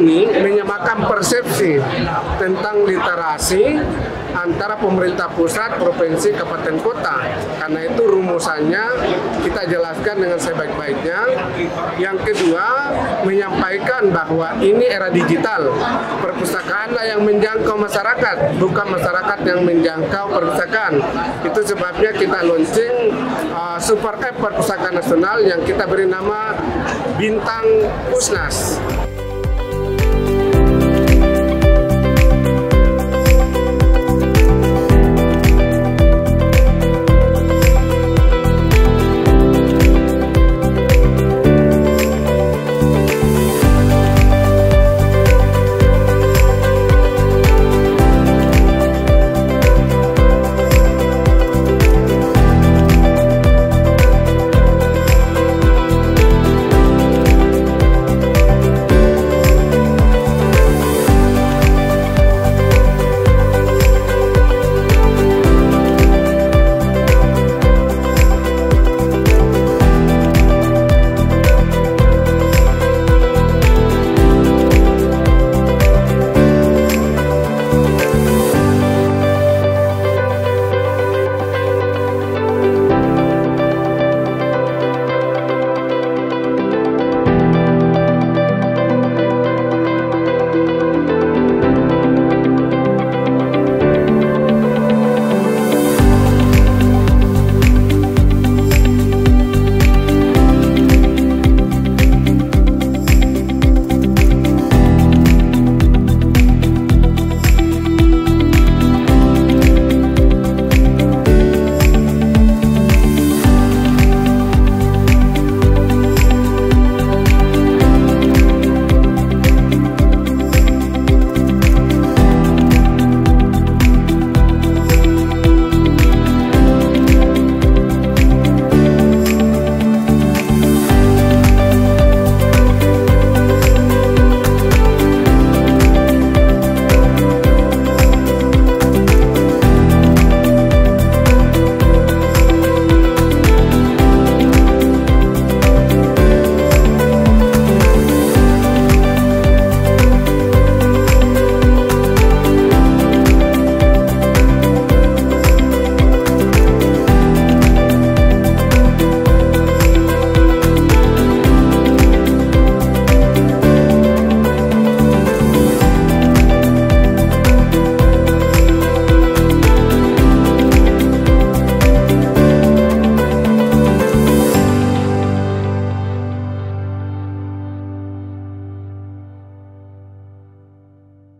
ini menyamakan persepsi tentang literasi antara pemerintah pusat, provinsi, kabupaten, kota. Karena itu rumusannya kita jelaskan dengan sebaik-baiknya. Yang kedua, menyampaikan bahwa ini era digital. Perpustakaanlah yang menjangkau masyarakat, bukan masyarakat yang menjangkau perpustakaan. Itu sebabnya kita launching uh, super app perpustakaan nasional yang kita beri nama Bintang Pusnas.